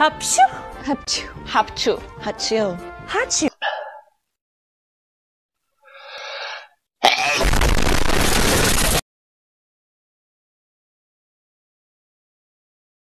합슈. 합추. 합추. 합추. 합추.